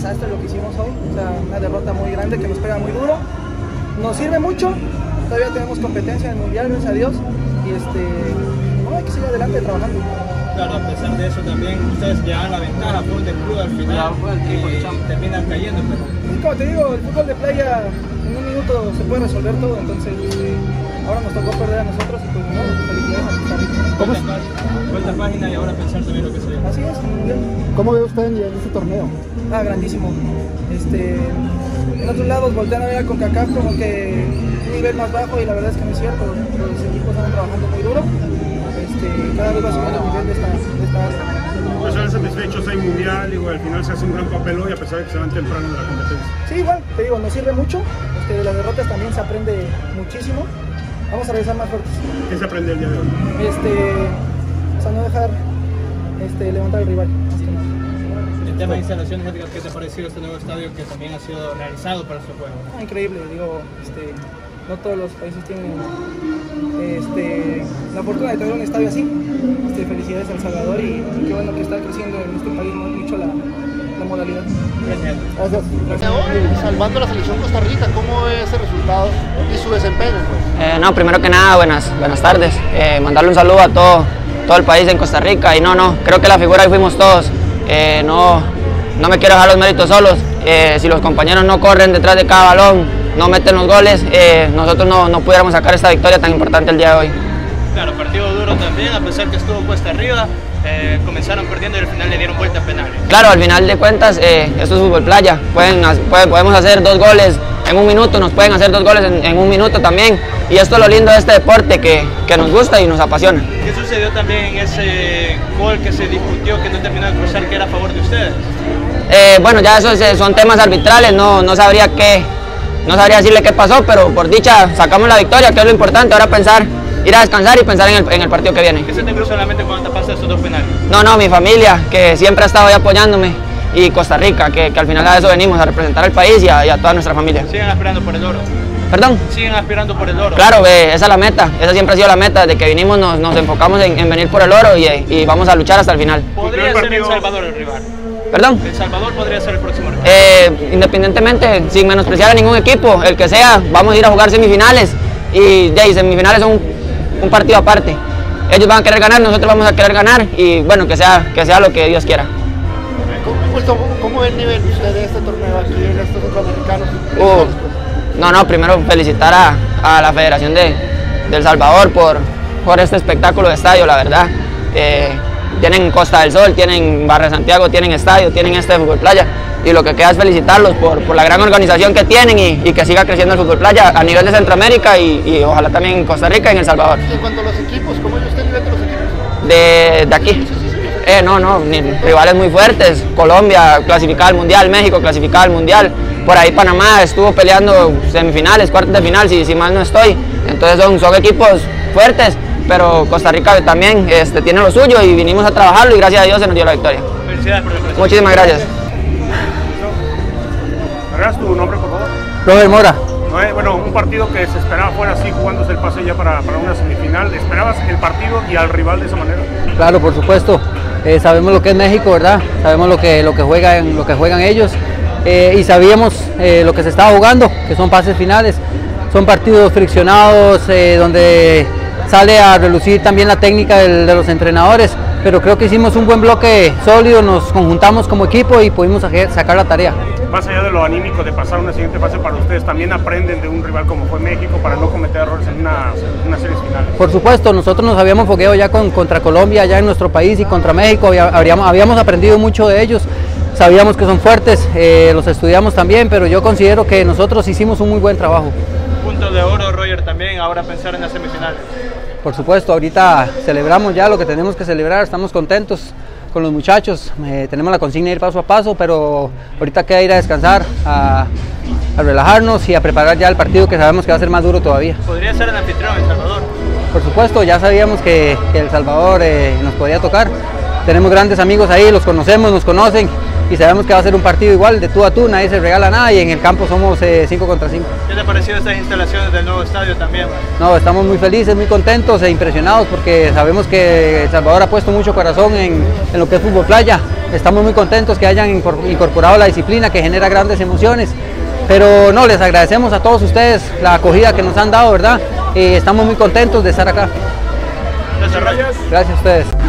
desastre lo que hicimos hoy, o sea, una derrota muy grande que nos pega muy duro. Nos sirve mucho, todavía tenemos competencia en el Mundial, gracias a Dios, y este, no, hay que seguir adelante trabajando. Claro, a pesar de eso también ustedes llevan la ventaja por el club al final y terminan cayendo. Pero... Y como te digo, el fútbol de playa en un minuto se puede resolver todo, entonces ahora nos tocó perder a nosotros y pues no, felicidades a. Cuenta página y ahora pensar también lo que se. Así es, Mundial. ¿Cómo ve usted en este torneo? Ah, grandísimo. Este, en otros lados voltean a ver a CONCACAF como que un nivel más bajo y la verdad es que no es cierto. Los equipos están trabajando muy duro. Este, cada vez va subiendo el nivel de esta, de esta. Pues están satisfechos, hay mundial, digo, al final se hace un gran papel hoy a pesar de que se van temprano de la competencia. Sí, igual, te digo, nos sirve mucho. Este, de las derrotas también se aprende muchísimo. Vamos a regresar más fuertes. ¿Qué se aprende el día de hoy? Este, o sea, no dejar este, levantar al rival. nada. El tema de instalaciones, Edgar, ¿qué te ha parecido este nuevo estadio que también ha sido realizado para este juego? Ah, increíble, digo, este, no todos los países tienen este, la fortuna de tener un estadio así. Este, felicidades a El Salvador y, y qué bueno que está creciendo en este país mucho la, la modalidad. Gracias. Gracias. Salvando la selección Costa Rica, ¿cómo ve ese resultado y su desempeño? Pues? Eh, no, primero que nada, buenas, buenas tardes. Eh, mandarle un saludo a todo, todo el país en Costa Rica. Y no, no, creo que la figura ahí fuimos todos. Eh, no, no me quiero dejar los méritos solos. Eh, si los compañeros no corren detrás de cada balón, no meten los goles, eh, nosotros no, no pudiéramos sacar esta victoria tan importante el día de hoy. Claro, partido duro también, a pesar que estuvo cuesta arriba, eh, comenzaron perdiendo y al final le dieron vuelta a penales. Claro, al final de cuentas, esto es fútbol playa. Pueden, puede- podemos hacer dos goles en un minuto, nos pueden hacer dos goles en, en un minuto también. Y esto es lo lindo de este deporte que, que nos gusta y nos apasiona. ¿Qué sucedió también en ese gol que se discutió que no terminó de cruzar que era a favor de ustedes? Eh, bueno, ya esos eh, son temas arbitrales, no, no sabría qué, no sabría decirle qué pasó, pero por dicha sacamos la victoria, que es lo importante. Ahora pensar, ir a descansar y pensar en el, en el partido que viene. ¿Qué se te cruzó en la mente cuando te pasan esos dos penales? No, no, mi familia, que siempre ha estado ahí apoyándome, y Costa Rica, que, que al final a eso venimos, a representar al país y a, y a toda nuestra familia. Siguen aspirando por el oro. Perdón. Siguen aspirando por el oro. Claro, eh, esa es la meta, esa siempre ha sido la meta, de que vinimos nos, nos enfocamos en, en venir por el oro y, y vamos a luchar hasta el final. Podría ser El Salvador el rival. Perdón. El Salvador podría ser el próximo rival. Eh, independientemente, sin menospreciar a ningún equipo, el que sea, vamos a ir a jugar semifinales y de ahí, semifinales son un, un partido aparte. Ellos van a querer ganar, nosotros vamos a querer ganar y bueno, que sea, que sea lo que Dios quiera. ¿Cómo, pues, ve el nivel usted de este torneo aquí en estos centroamericanos? Uh, no, no, primero felicitar a, a la Federación de, de El Salvador por, por este espectáculo de estadio, la verdad. Eh, tienen Costa del Sol, tienen Barra de Santiago, tienen estadio, tienen este de fútbol playa. Y lo que queda es felicitarlos por, por la gran organización que tienen y, y que siga creciendo el fútbol playa a nivel de Centroamérica y, y ojalá también en Costa Rica y en El Salvador. En cuanto a los equipos, ¿cómo ve usted el nivel de los equipos? De, de aquí. Eh, no, no, rivales muy fuertes. Colombia clasificada al Mundial, México clasificada al Mundial. Por ahí Panamá estuvo peleando semifinales, cuartos de final, si, si mal no estoy. Entonces son, son equipos fuertes, pero Costa Rica también este, tiene lo suyo y vinimos a trabajarlo y gracias a Dios se nos dio la victoria. Felicidades por la presentación. Muchísimas gracias. ¿Me das tu nombre, por favor? Robert Mora. No, eh, bueno, un partido que se esperaba fuera así, jugándose el pase ya para, para una semifinal. ¿Esperabas el partido y al rival de esa manera? Claro, por supuesto. Eh, sabemos lo que es México, ¿verdad? Sabemos lo que, lo que, juegan, lo que juegan ellos. Eh, y sabíamos eh, lo que se estaba jugando, que son pases finales. Son partidos friccionados, donde sale a relucir también la técnica de los entrenadores. Pero creo que hicimos un buen bloque sólido, nos conjuntamos como equipo y pudimos sacar la tarea. Más allá de lo anímico de pasar una siguiente fase para ustedes, también aprenden de un rival como fue México para no cometer errores en una, en una series finales. Por supuesto, nosotros nos habíamos fogueado ya con, contra Colombia, ya en nuestro país y contra México, habíamos aprendido mucho de ellos, sabíamos que son fuertes, eh, los estudiamos también, pero yo considero que nosotros hicimos un muy buen trabajo. Punto de oro, Roger, también. Ahora pensar en las semifinales. Por supuesto, ahorita celebramos ya lo que tenemos que celebrar, estamos contentos con los muchachos, eh, tenemos la consigna de ir paso a paso, pero ahorita queda ir a descansar, a, a relajarnos y a preparar ya el partido que sabemos que va a ser más duro todavía. Podría ser el anfitrión El Salvador. Por supuesto, ya sabíamos que, que El Salvador eh, nos podía tocar. Tenemos grandes amigos ahí, los conocemos, nos conocen y sabemos que va a ser un partido igual de tú a tú, nadie se regala nada y en el campo somos 5 contra 5. ¿Qué te ha parecido estas instalaciones del nuevo estadio también? No, estamos muy felices, muy contentos e impresionados porque sabemos que El Salvador ha puesto mucho corazón en, en lo que es fútbol playa. Estamos muy contentos que hayan incorporado la disciplina que genera grandes emociones. Pero no, les agradecemos a todos ustedes la acogida que nos han dado, ¿verdad? Y estamos muy contentos de estar acá. Gracias, Gracias a ustedes.